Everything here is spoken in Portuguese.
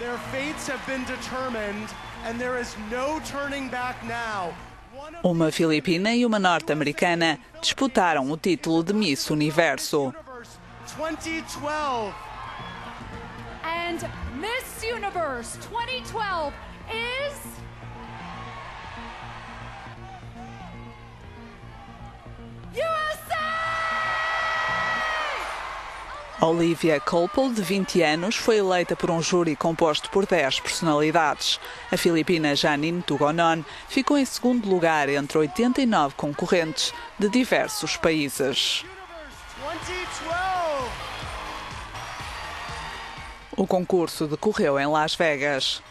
Their fates have been determined and there is no turning back now. One of Uma filipina e uma norte-americana disputaram o título de Miss Universo. Universe 2012 And Miss Universe 2012 is. Olivia Colpole, de 20 anos, foi eleita por um júri composto por 10 personalidades. A filipina Janine Tugonon ficou em segundo lugar entre 89 concorrentes de diversos países. 2012 O concurso decorreu em Las Vegas.